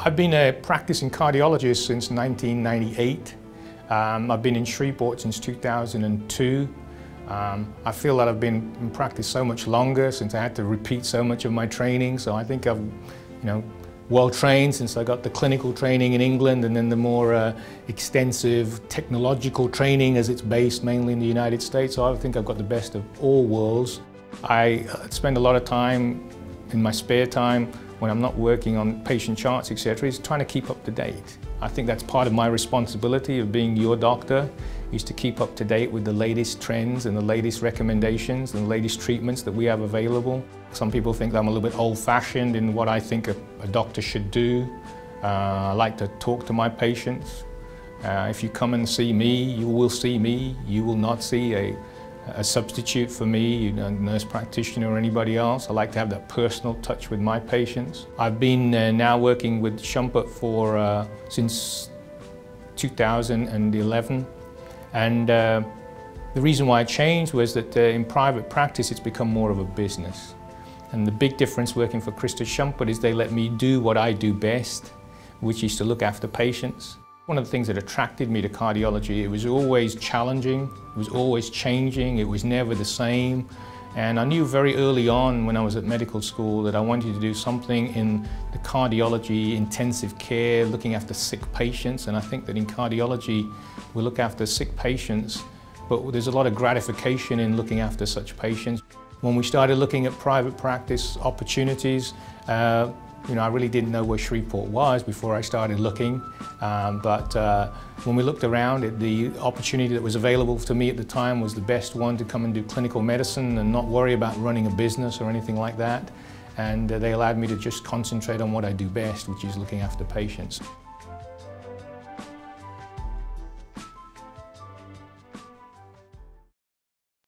I've been a practicing cardiologist since 1998. Um, I've been in Shreveport since 2002. Um, I feel that I've been in practice so much longer since I had to repeat so much of my training. So I think I've, you know, well trained since I got the clinical training in England and then the more uh, extensive technological training as it's based mainly in the United States. So I think I've got the best of all worlds. I uh, spend a lot of time in my spare time when I'm not working on patient charts, etc., is trying to keep up to date. I think that's part of my responsibility of being your doctor, is to keep up to date with the latest trends and the latest recommendations and the latest treatments that we have available. Some people think I'm a little bit old-fashioned in what I think a, a doctor should do. Uh, I like to talk to my patients. Uh, if you come and see me, you will see me. You will not see a a substitute for me, a nurse practitioner or anybody else. I like to have that personal touch with my patients. I've been uh, now working with Schumpert for uh, since 2011 and uh, the reason why I changed was that uh, in private practice it's become more of a business. And the big difference working for Christus Schumpert is they let me do what I do best, which is to look after patients. One of the things that attracted me to cardiology, it was always challenging, it was always changing, it was never the same. And I knew very early on when I was at medical school that I wanted to do something in the cardiology, intensive care, looking after sick patients. And I think that in cardiology, we look after sick patients, but there's a lot of gratification in looking after such patients. When we started looking at private practice opportunities, uh, you know, I really didn't know where Shreveport was before I started looking, um, but uh, when we looked around, it, the opportunity that was available to me at the time was the best one to come and do clinical medicine and not worry about running a business or anything like that. And uh, they allowed me to just concentrate on what I do best, which is looking after patients.